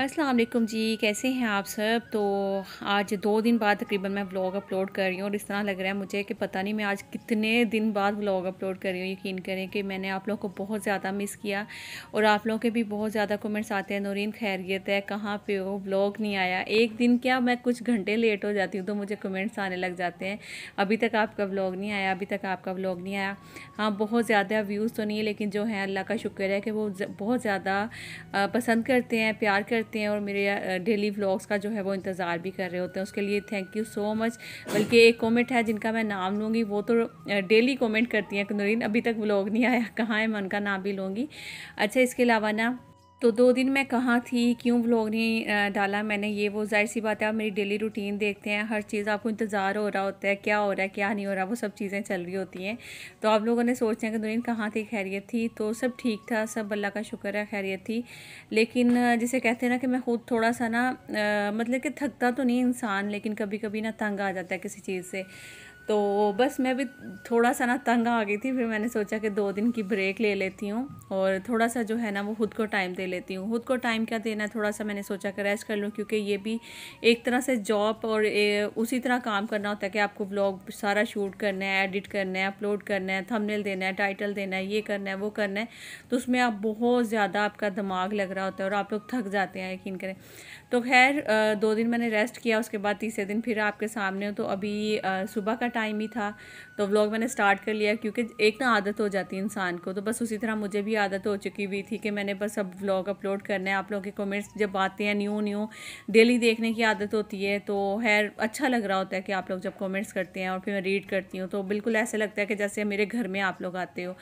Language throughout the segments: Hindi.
अस्सलाम वालेकुम जी, कैसे हैं आप सब? तो आज दो दिन बाद तकरीबन मैं व्लॉग अपलोड कर रही हूँ और इस तरह लग रहा है मुझे कि पता नहीं मैं आज कितने दिन बाद व्लॉग अपलोड कर रही हूँ। यकीन करें कि मैंने आप लोगों को बहुत ज़्यादा मिस किया और आप लोगों के भी बहुत ज़्यादा कमेंट्स आते हैं, नौरीन खैरियत है, कहाँ पे हो? व्लॉग नहीं आया। एक दिन क्या मैं कुछ घंटे लेट हो जाती हूँ तो मुझे कमेंट्स आने लग जाते हैं। अभी तक आपका व्लॉग नहीं आया, अभी तक आपका व्लॉग नहीं आया। हाँ बहुत ज़्यादा व्यूज़ तो नहीं है, लेकिन जो है अल्लाह का शुक्र है कि वो बहुत ज़्यादा पसंद करते हैं, प्यार करते करते हैं और मेरे डेली व्लॉग्स का जो है वो इंतज़ार भी कर रहे होते हैं। उसके लिए थैंक यू सो मच बल्कि एक कमेंट है जिनका मैं नाम लूँगी, वो तो डेली कमेंट करती हैं कि नूरीन अभी तक व्लॉग नहीं आया। कहाँ है मैं उनका नाम भी लूँगी। अच्छा इसके अलावा ना तो दो दिन मैं कहाँ थी, क्यों व्लॉग नहीं डाला मैंने, ये वो ज़ाहिर सी बात है, आप मेरी डेली रूटीन देखते हैं, हर चीज़ आपको इंतज़ार हो रहा होता है, क्या हो रहा है, क्या नहीं हो रहा, वो सब चीज़ें चल रही होती हैं। तो आप लोगों ने सोचते हैं कि दो दिन कहाँ थी, खैरियत थी तो सब ठीक था, सब अल्लाह का शुक्र है, खैरियत थी। लेकिन जिसे कहते हैं ना कि मैं खुद थोड़ा सा ना मतलब कि थकता तो नहीं इंसान, लेकिन कभी कभी ना तंग आ जाता है किसी चीज़ से। तो बस मैं भी थोड़ा सा ना तंग आ गई थी, फिर मैंने सोचा कि दो दिन की ब्रेक ले लेती हूँ और थोड़ा सा जो है ना वो खुद को टाइम दे लेती हूँ। खुद को टाइम क्या देना है? थोड़ा सा मैंने सोचा कि रेस्ट कर लूँ, क्योंकि ये भी एक तरह से जॉब और उसी तरह काम करना होता है कि आपको ब्लॉग सारा शूट करना है एडिट करना है अपलोड करना है थंबनेल देना है टाइटल देना है, ये करना है, वो करना है तो उसमें आप बहुत ज़्यादा आपका दिमाग लग रहा होता है और आप लोग थक जाते हैं, यकीन करें। तो खैर दो दिन मैंने रेस्ट किया, उसके बाद तीसरे दिन फिर आपके सामने हो तो अभी सुबह का टाइम ही था। तो व्लॉग मैंने स्टार्ट कर लिया क्योंकि एक ना आदत हो जाती है इंसान को। तो बस उसी तरह मुझे भी आदत हो चुकी हुई थी कि मैंने बस अब व्लॉग अपलोड करना है। आप लोगों के कमेंट्स जब आते हैं न्यू न्यू डेली देखने की आदत होती है तो खैर अच्छा लग रहा होता है कि आप लोग जब कमेंट्स करते हैं और फिर मैं रीड करती हूँ तो बिल्कुल ऐसे लगता है कि जैसे मेरे घर में आप लोग आते हो।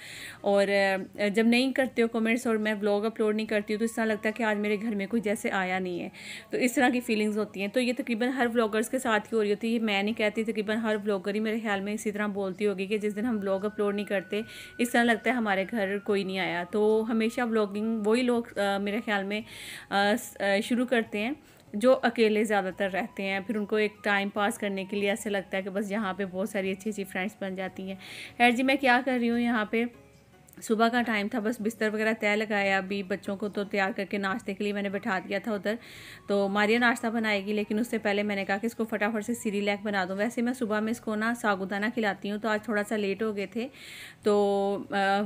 और जब नहीं करते हो कमेंट्स और मैं व्लॉग अपलोड नहीं करती हूँ तो इस तरह लगता है कि आज मेरे घर में कोई जैसे आया नहीं है। तो इस तरह की फीलिंग्स होती हैं। तो ये तकरीबन हर व्लॉगर्स के साथ ही हो रही होती है। मैं नहीं कहती तकरीबन हर व्लॉगर ही मेरे ख्याल में इसी तरह बोलती होगी कि जिस दिन हम ब्लॉग अपलोड नहीं करते, इस तरह लगता है हमारे घर कोई नहीं आया। तो हमेशा ब्लॉगिंग वही लोग मेरे ख्याल में शुरू करते हैं, जो अकेले ज़्यादातर रहते हैं। फिर उनको एक टाइम पास करने के लिए ऐसे लगता है कि बस यहाँ पे बहुत सारी अच्छी अच्छी फ्रेंड्स बन जाती हैं। खैर जी, मैं क्या कर रही हूँ यहाँ पे? सुबह का टाइम था, बस बिस्तर वगैरह तय लगाया। अभी बच्चों को तो तैयार करके नाश्ते के लिए मैंने बैठा दिया था उधर। तो मारिया नाश्ता बनाएगी, लेकिन उससे पहले मैंने कहा कि इसको फटाफट से सीरी लैक बना दूँ। वैसे मैं सुबह में इसको ना सागुदाना खिलाती हूँ तो आज थोड़ा सा लेट हो गए थे। तो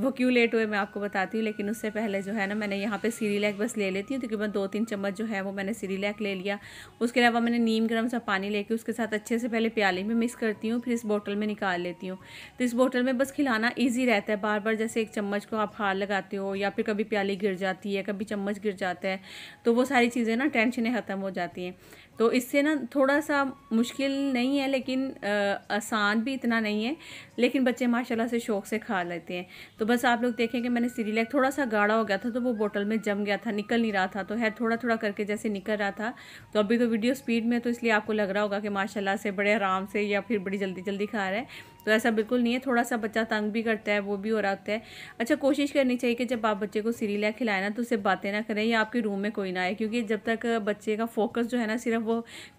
वो क्यों लेट हुए मैं आपको बताती हूँ, लेकिन उससे पहले जो है ना, मैंने यहाँ पर सीरी लैक बस ले लेती हूँ। तकरीबन दो तीन चम्मच जो है, वो मैंने सीरी लैक ले लिया। उसके अलावा मैंने नीम गर्म सा पानी लेके उसके साथ अच्छे से पहले प्याले में मिक्स करती हूँ, फिर इस बोतल में निकाल लेती हूँ। तो इस बोतल में बस खिलाना ईजी रहता है। बार बार जैसे एक चम्मच को आप हाथ लगाते हो या फिर कभी प्याली गिर जाती है, कभी चम्मच गिर जाता है तो वो सारी चीज़ें ना टेंशनें ख़त्म हो जाती हैं। तो इससे ना थोड़ा सा मुश्किल नहीं है लेकिन आ, आसान भी इतना नहीं है। लेकिन बच्चे माशाल्लाह से शौक से खा लेते हैं। तो बस आप लोग देखें कि मैंने सीरीलैक थोड़ा सा गाढ़ा हो गया था तो वो बोतल में जम गया था निकल नहीं रहा था। तो है थोड़ा थोड़ा करके जैसे निकल रहा था। तो अभी तो वीडियो स्पीड में तो इसलिए आपको लग रहा होगा कि माशाला से बड़े आराम से या फिर बड़ी जल्दी जल्दी खा रहा है। तो ऐसा बिल्कुल नहीं है थोड़ा सा बच्चा तंग भी करता है वो भी हो रहा होता है। अच्छा कोशिश करनी चाहिए कि जब आप बच्चे को सीरीलैक खिलाए ना तो उसे बातें ना करें या आपके रूम में कोई ना आए क्योंकि जब तक बच्चे का फोकस जो है ना सिर्फ़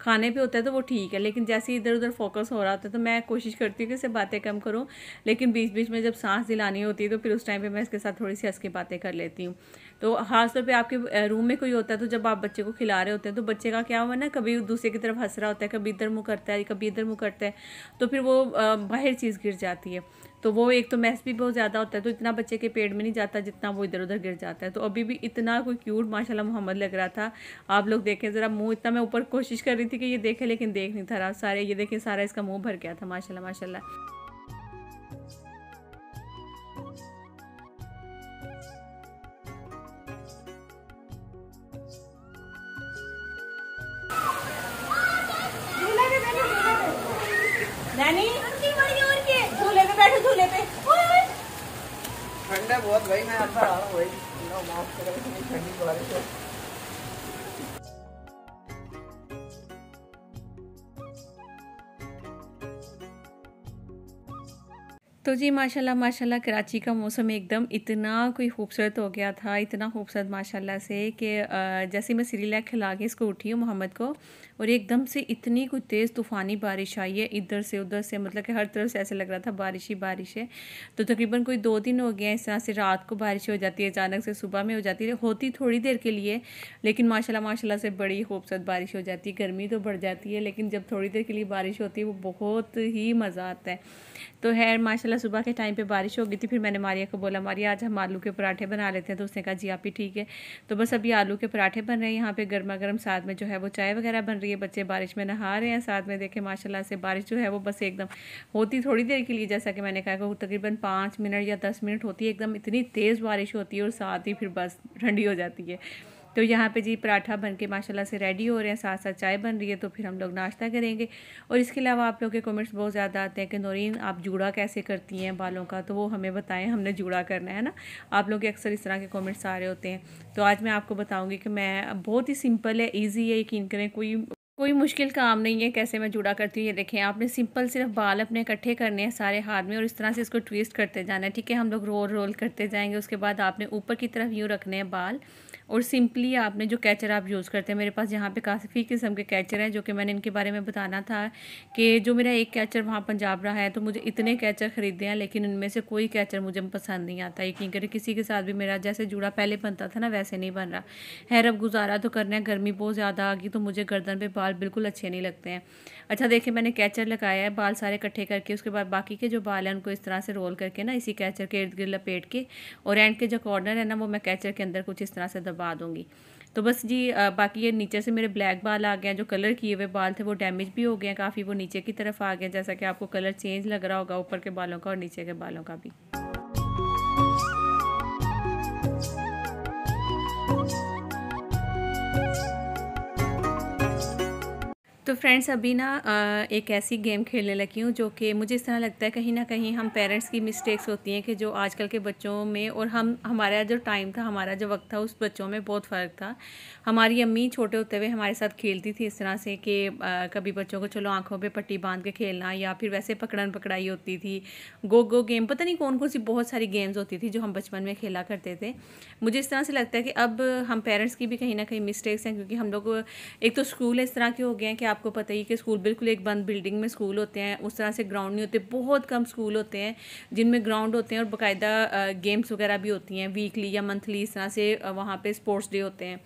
खाने पे होता है तो वो ठीक है। लेकिन जैसे ही इधर उधर फोकस हो रहा होता है तो मैं कोशिश करती हूँ कि इससे बातें कम करूँ। लेकिन बीच बीच में जब सांस दिलानी होती है तो फिर उस टाइम पर मैं इसके साथ थोड़ी सी हंस की बातें कर लेती हूँ। तो खासतौर पर आपके रूम में कोई होता है तो जब आप बच्चे को खिला रहे होते हैं तो बच्चे का क्या हुआ ना, कभी दूसरे की तरफ़ हंस रहा होता है, कभी इधर मुँह करता है, कभी इधर मुँह करता है तो फिर वो बाहर चीज़ गिर जाती है। तो वो एक तो मैस भी बहुत ज़्यादा होता है तो इतना बच्चे के पेट में नहीं जाता जितना वो इधर उधर गिर जाता है। तो अभी भी इतना कोई क्यूट माशाल्लाह मोहम्मद लग रहा था। आप लोग देखें, ज़रा मुँह इतना मैं ऊपर कोशिश कर रही थी कि ये देखे, लेकिन देख नहीं था रहा। सारे, ये देखें, सारा इसका मुँह भर गया था, माशाल्लाह माशाल्लाह। नैनी झूले पे बैठो झूले पे ठंडा बहुत, भाई मैं अंदर आ रहा हूँ ठंडी बारिश है। तो जी, माशाल्लाह माशाल्लाह, कराची का मौसम एकदम इतना कोई खूबसूरत हो गया था, इतना खूबसूरत, माशाल्लाह से कि जैसे मैं सीरी लैक खिला के इसको उठी हूँ मोहम्मद को और एकदम से इतनी कोई तेज़ तूफ़ानी बारिश आई है, इधर से उधर से मतलब कि हर तरफ़ से ऐसे लग रहा था बारिश ही बारिश है। तो तकरीबन कोई दो दिन हो गया इस तरह से रात को बारिश हो जाती है, अचानक से सुबह में हो जाती है। होती थोड़ी देर के लिए, लेकिन माशाल्लाह माशाल्लाह से बड़ी खूबसूरत बारिश हो जाती है, गर्मी तो बढ़ जाती है, लेकिन जब थोड़ी देर के लिए बारिश होती है, वो बहुत ही मज़ा आता है। तो है माशाल्लाह, सुबह के टाइम पे बारिश हो गई थी, फिर मैंने मारिया को बोला, मारिया, आज हम आलू के पराठे बना लेते हैं। तो उसने कहा, जी, आप ही ठीक है। तो बस अभी आलू के पराठे बन रहे हैं यहाँ पे, गर्मा गर्म साथ में जो है वो चाय वगैरह बन रही है। बच्चे बारिश में नहा रहे हैं, साथ में देखें माशाल्लाह से बारिश जो है वो बस एकदम होती थोड़ी देर के लिए, जैसा कि मैंने कहा वो तकरीबन पाँच मिनट या दस मिनट होती है, एकदम इतनी तेज़ बारिश होती है और साथ ही फिर बस ठंडी हो जाती है। तो यहाँ पे जी पराठा बन के माशाल्लाह से रेडी हो रहे हैं, साथ साथ चाय बन रही है तो फिर हम लोग नाश्ता करेंगे। और इसके अलावा आप लोग के कमेंट्स बहुत ज़्यादा आते हैं कि नौरीन, आप जूड़ा कैसे करती हैं बालों का? तो वो हमें बताएँ, हमने जूड़ा करना है ना? आप लोग के अक्सर इस तरह के कमेंट्स आ रहे होते हैं। तो आज मैं आपको बताऊँगी कि मैं बहुत ही सिंपल है ईजी है, यकीन करें, कोई कोई मुश्किल काम नहीं है, कैसे मैं जुड़ा करती हूँ, ये देखें। आपने सिंपल सिर्फ़ बाल अपने इकट्ठे करने हैं सारे हाथ में और इस तरह से इसको ट्विस्ट करते जाना है, ठीक है? हम लोग रोल रोल करते जाएँगे, उसके बाद आपने ऊपर की तरफ़ यूँ रखने हैं बाल। और सिंपली आपने जो कैचर आप यूज़ करते हैं, मेरे पास यहाँ पे काफ़ी किस्म के कैचर हैं जो कि मैंने इनके बारे में बताना था कि जो मेरा एक कैचर वहाँ पंजाब रहा है तो मुझे इतने कैचर ख़रीदे हैं, लेकिन उनमें से कोई कैचर मुझे पसंद नहीं आता। यकीन करें, किसी के साथ भी मेरा जैसे जुड़ा पहले बनता था ना, वैसे नहीं बन रहा। है अब गुजारा तो करना है, गर्मी बहुत ज़्यादा आ गई तो मुझे गर्दन पर बाल बिल्कुल अच्छे नहीं लगते हैं। अच्छा देखिए, मैंने कैचर लगाया है, बाल सारे इकट्ठे करके, उसके बाद बाकी के जो बाल हैं, उनको इस तरह से रोल करके ना, इसी कैचर के इर्द गिर्द लपेट के और एंड के जो कॉर्नर है ना, वो मैं कैचर के अंदर कुछ इस तरह से दबा दूँगी। तो बस जी बाकी ये नीचे से मेरे ब्लैक बाल आ गए हैं, जो कलर किए हुए बाल थे, वो डैमेज भी हो गए हैं काफ़ी, वो नीचे की तरफ़ आ गए हैं, जैसा कि आपको कलर चेंज लग रहा होगा ऊपर के बालों का और नीचे के बालों का भी। तो फ्रेंड्स अभी ना एक ऐसी गेम खेलने लगी हूँ जो कि मुझे इस तरह लगता है कहीं ना कहीं हम पेरेंट्स की मिस्टेक्स होती हैं कि जो आजकल के बच्चों में और हम, हमारा जो टाइम था, हमारा जो वक्त था, उस बच्चों में बहुत फ़र्क था। हमारी अम्मी छोटे होते हुए हमारे साथ खेलती थी इस तरह से कि कभी बच्चों को चलो आँखों पर पट्टी बाँध के खेलना या फिर वैसे पकड़न पकड़ाई होती थी। गो गो गेम पता नहीं कौन कौन सी बहुत सारी गेम्स होती थी जो हम बचपन में खेला करते थे। मुझे इस तरह से लगता है कि अब हम पेरेंट्स की भी कहीं ना कहीं मिस्टेक्स हैं क्योंकि हम लोग, एक तो स्कूल इस तरह के हो गए हैं कि आपको पता ही कि स्कूल बिल्कुल एक बंद बिल्डिंग में स्कूल होते हैं। उस तरह से ग्राउंड नहीं होते बहुत कम स्कूल होते हैं जिनमें ग्राउंड होते हैं और बाकायदा गेम्स वगैरह भी होती हैं वीकली या मंथली इस तरह से वहाँ पर स्पोर्ट्स डे होते हैं।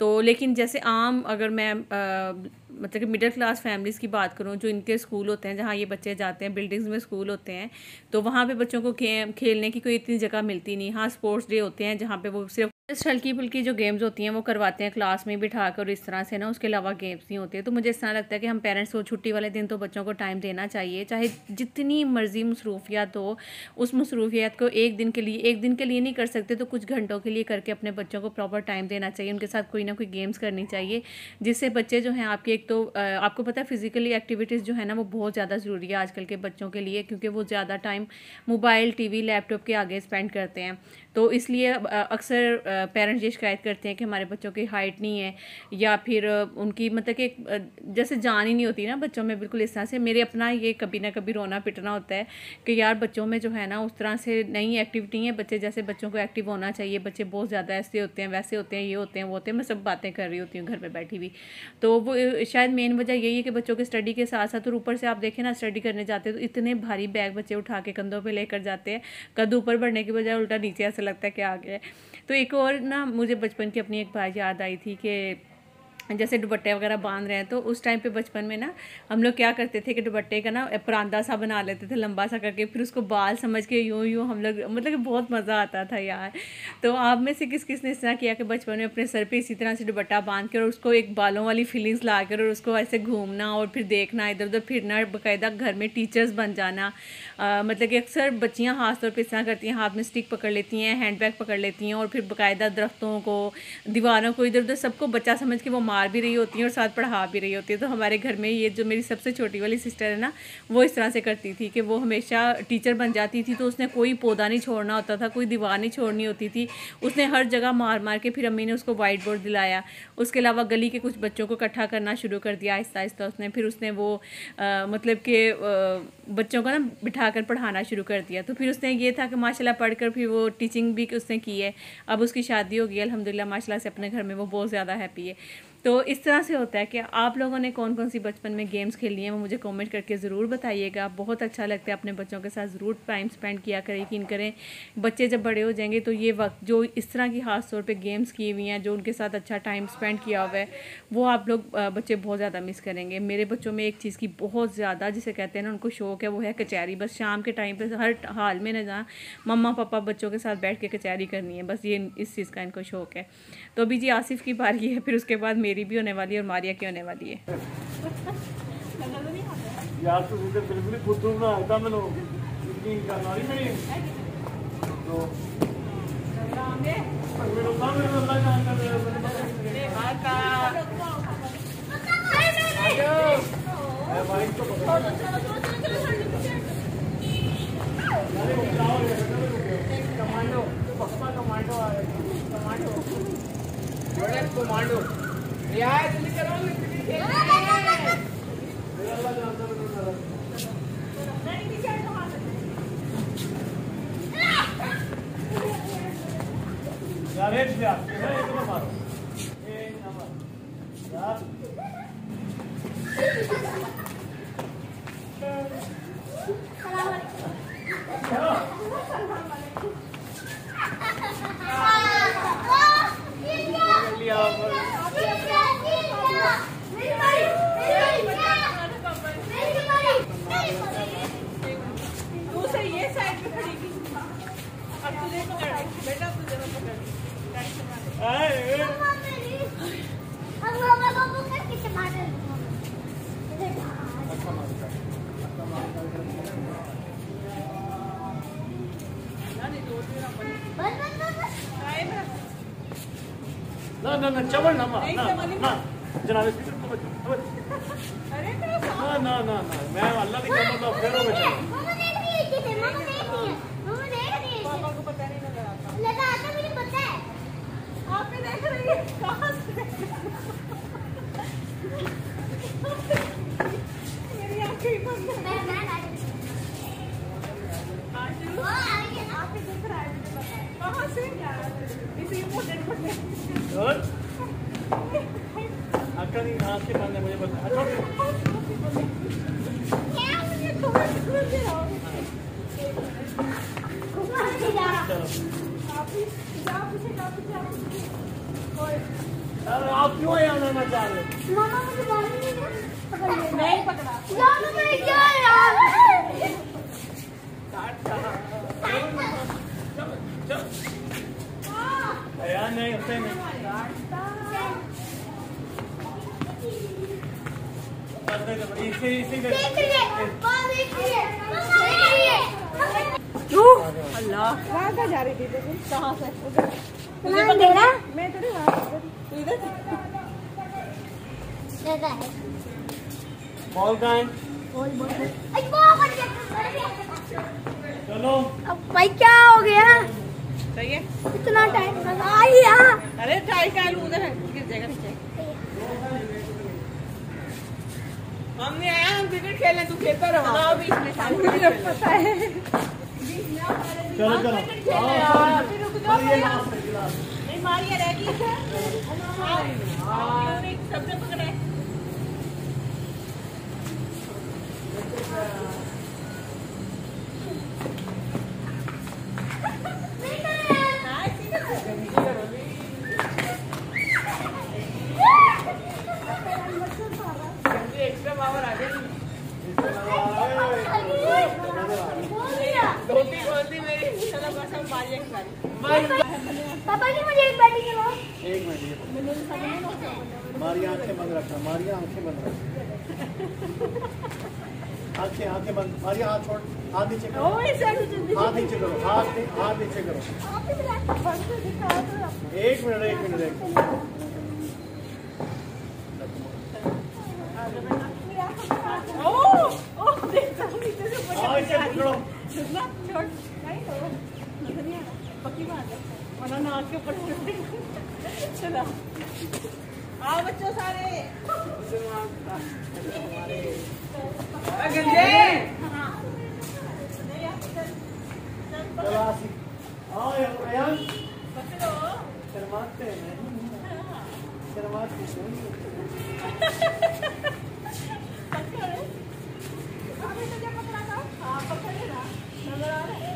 तो लेकिन जैसे आम अगर मैं आ, मतलब कि मिडिल क्लास फैमिलीज़ की बात करूँ जो इनके स्कूल होते हैं जहाँ ये बच्चे जाते हैं बिल्डिंग्स में स्कूल होते हैं तो वहाँ पे बच्चों को खेलने की कोई इतनी जगह मिलती नहीं। हाँ स्पोर्ट्स डे होते हैं जहाँ पे वो सिर्फ़ जस्ट हल्की फुल्की जो गेम्स होती हैं, वो करवाते हैं क्लास में बिठा कर इस तरह से ना, उसके अलावा गेम्स नहीं होते। तो मुझे इस तरह लगता है कि हम पेरेंट्स को छुट्टी वाले दिन तो बच्चों को टाइम देना चाहिए। चाहे जितनी मर्ज़ी मसरूफियात हो, उस मसरूफियात को एक दिन के लिए, एक दिन के लिए नहीं कर सकते तो कुछ घंटों के लिए करके अपने बच्चों को प्रॉपर टाइम देना चाहिए। उनके साथ कोई ना कोई गेम्स करनी चाहिए, जिससे बच्चे जो हैं, आपके एक तो आपको पता है फिज़िकली एक्टिविटीज़ जो है ना, वो बहुत ज़्यादा ज़रूरी है आजकल के बच्चों के लिए, क्योंकि वो ज़्यादा टाइम मोबाइल टीवी लैपटॉप के आगे स्पेंड करते हैं। तो इसलिए अक्सर पेरेंट्स ये शिकायत करते हैं कि हमारे बच्चों की हाइट नहीं है, या फिर उनकी मतलब कि जैसे जान ही नहीं होती ना बच्चों में, बिल्कुल इस तरह से। मेरे अपना ये कभी ना कभी रोना पिटना होता है कि यार बच्चों में जो है ना, उस तरह से नई एक्टिविटी है, बच्चे जैसे बच्चों को एक्टिव होना चाहिए, बच्चे बहुत ज़्यादा ऐसे होते हैं, वैसे होते हैं, ये होते हैं, वो होते हैं, मैं सब बातें कर रही होती हूँ घर पर बैठी हुई। तो वो शायद मेन वजह यही है कि बच्चों के स्टडी के साथ साथ और ऊपर से आप देखें ना स्टडी करने जाते हैं तो इतने भारी बैग बच्चे उठा के कंधों पर लेकर जाते हैं कद ऊपर बढ़ने की बजाय उल्टा नीचे ऐसा लगता है कि आ गया तो एक और ना, मुझे बचपन की अपनी एक बात याद आई थी कि जैसे दुपट्टे वगैरह बाँध रहे हैं तो उस टाइम पे बचपन में ना हम लोग क्या करते थे कि दुपट्टे का ना परांदा सा बना लेते थे, लंबा सा करके, फिर उसको बाल समझ के यूँ यूँ हम लोग मतलब बहुत मज़ा आता था यार। तो आप में से किस किस ने इस तरह किया कि बचपन में अपने सर पे इसी तरह से दुपट्टा बाँध कर और उसको एक बालों वाली फीलिंग्स ला कर और उसको ऐसे घूमना और फिर देखना इधर उधर फिरना, बाकायदा घर में टीचर्स बन जाना। मतलब कि अक्सर बच्चियाँ खासतौर पर इस तरह करती हैं, हाथ में स्टिक पकड़ लेती हैं हैंड बैग पकड़ लेती हैं और फिर बाकायदा दरख्तों को, दीवारों को इधर उधर सबको बच्चा समझ के वो मार भी रही होती हैं और साथ पढ़ा भी रही होती है। तो हमारे घर में ये जो मेरी सबसे छोटी वाली सिस्टर है ना, वो इस तरह से करती थी कि वो हमेशा टीचर बन जाती थी तो उसने कोई पौधा नहीं छोड़ना होता था, कोई दीवार नहीं छोड़नी होती थी। उसने हर जगह मार मार के फिर अम्मी ने उसको वाइट बोर्ड दिलाया। उसके अलावा गली के कुछ बच्चों को इकट्ठा करना शुरू कर दिया, आहिस्ता आहिस्ता उसने। फिर उसने वो मतलब कि बच्चों को ना बिठा कर पढ़ाना शुरू कर दिया। तो फिर उसने ये था कि माशाल्लाह पढ़कर फिर वो टीचिंग भी उसने की है। अब उसकी शादी हो गई अलहमदिल्ला माशाल्लाह से अपने घर में वो बहुत ज़्यादा हैप्पी है। तो इस तरह से होता है कि आप लोगों ने कौन कौन सी बचपन में गेम्स खेली हैं, वो मुझे कमेंट करके ज़रूर बताइएगा। बहुत अच्छा लगता है अपने बच्चों के साथ ज़रूर टाइम स्पेंड किया करें, यकीन करें, बच्चे जब बड़े हो जाएँगे तो ये वक्त जो इस तरह की ख़ास तौर पर गेम्स की हुई हैं, जो उनके साथ अच्छा टाइम स्पेंड किया हुआ है, वो आप लोग बच्चे बहुत ज़्यादा मिस करेंगे। मेरे बच्चों में एक चीज़ की बहुत ज़्यादा जिसे कहते हैं ना, उनको शौक है, वो है कचहरी। बस शाम के टाइम पर हर हाल में ना जहाँ मम्मा पापा बच्चों के साथ बैठ के कचहरी करनी है, बस ये इस चीज़ का इनको शौक है। तो अभी जी आसिफ की बारी है, फिर उसके बाद मेरी भी होने वाली है और मारिया की होने वाली है। यार तो बिल्कुल करना नहीं मेरी तो कमांडो कमांडो कमांडो। कमांडो। यार जल्दी करो जल्दी यार एक यार एक नंबर मारो एक नंबर यार ना ना ना चवल ना ना ना. जनाब स्पीकर को बच ना ना ना ना मैं अल्लाह की कसम तो फेर गया मम्मा देख रही है किसे मम्मा देख रही है। मम्मा देख रही है पापा को पता नहीं लगा लगा आता मुझे पता है। आप भी देख रही है? कहाँ से? मेरी आँखें बंद मैं मैं आज वो आ रही है आप भी देख रहा है मुझे पता है कहाँ से? इसी मोटे मोटे और? अक्का की आँखें बंद मुझे पता क्या मुझे खबर खुल दे रहा। हूँ चलो आप ही और क्यों आना चाह रहे मामा मुझे मालूम नहीं था नहीं पकड़ा। यार मैं क्या यार? यार नहीं उससे नहीं बस दे दो इसी इसी दे देख रही है माँ देख रही है मम्मा देख अल्लाह कहाँ कहाँ जा रही थी कहाँ से पकड़ा मैं इधर तू थी। लगा बॉल का है आई बहुत चलो अब भाई क्या हो गया सही है इतना टाइम आई अरे का आलू उधर है गिर जाएगा नीचे हमने आया हम क्रिकेट खेलने तू खेलता रहा बीच में मुझे पता है चलो चलो खेलने यार फिर रुक जाओ ये लास्ट है गिलास नहीं मारिया रह गई क्यों नहीं सबने पकड़ा है एक्स्ट्रा पावर आ गई धोती बोलती मेरी चलो बस हम मारिया की बारी पापा जी मुझे एक बैटिंग करवाओ एक मिनट मारी आँखें बंद रखना मारी आँखें बंद रखना आँखें आँखें बंद मारी हाथ छोड़ हाथ नीचे करो ओए सर जल्दी हाथ नीचे करो हाथ हाथ नीचे करो एक मिनट एक मिनट एक मिनट ओ ओ देख Velocity. Oh, yan po yan? Patro. Karamate. Karamate. Patro. Apa itu dia pakai apa? Ah, pakai lah. Nalar.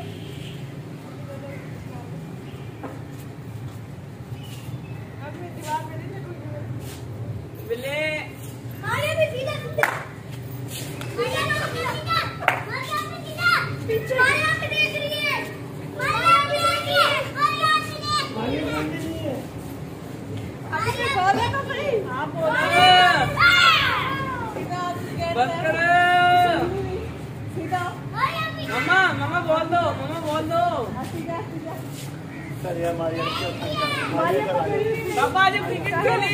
मामा बोल दो मामा बोल दो। लाइए। पापा आज क्रिकेट खेले।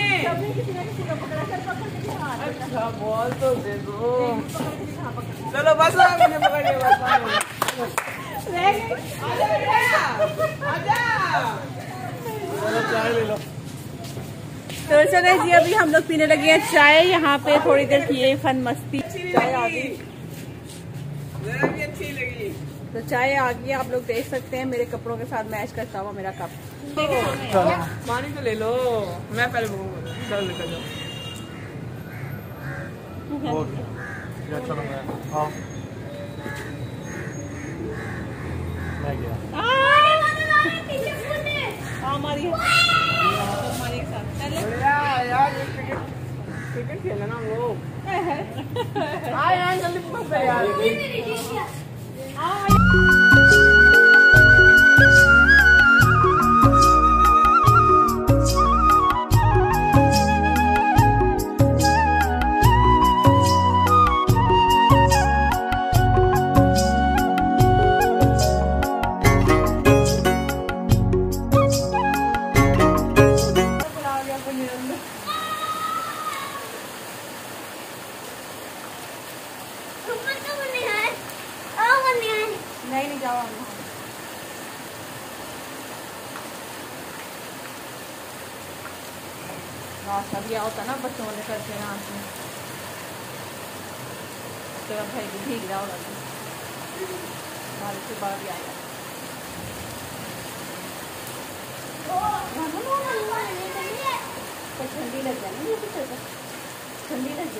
अच्छा बॉल तो दे दो। चलो बस मैंने पकड़ लिया बस आ गए। आजा बेटा आजा। चलो चाय ले लो। तो चले जी अभी हम लोग पीने लगे हैं चाय। यहाँ पे थोड़ी देर किए फन मस्ती। चाय आ गई। भी अच्छी लगी। तो चाय आ गई आप लोग देख सकते हैं मेरे कपड़ों के साथ मैच करता हुआ मेरा कप चलो पानी तो ले लो। मैं पहले चलो निकल जाओ मैं गया। पीछे कूदे हाँ। हमारी हमारे साथ। यार क्रिकेट ना हम लोग। हाँ। यार जल्दी पकड़ यार। मेरी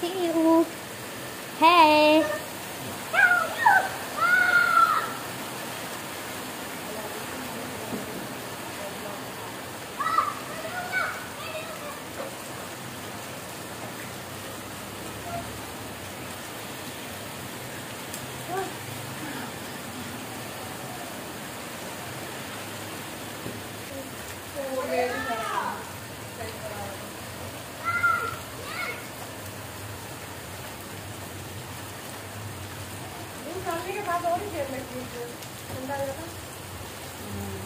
Chị. निकालने के बाद और ही देर लगती है ठंडा हो जाता मुँह रात से बड़ी साल